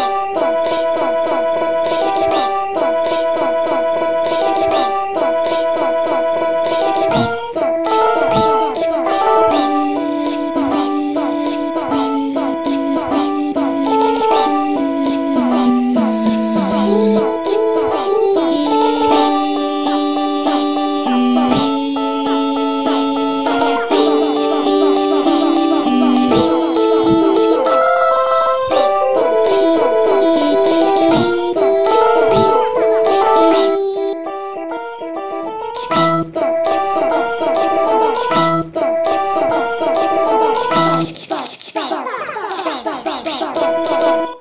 Todos. Stop.